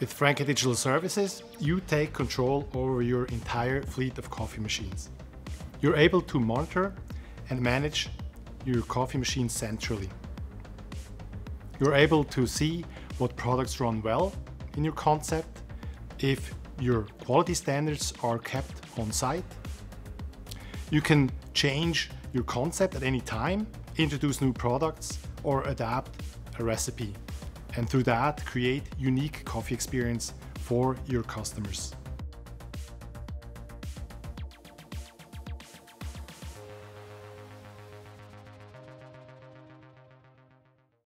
With Franke Digital Services, you take control over your entire fleet of coffee machines. You're able to monitor and manage your coffee machines centrally. You're able to see what products run well in your concept, if your quality standards are kept on site. You can change your concept at any time, introduce new products, or adapt a recipe and through that create unique coffee experience for your customers.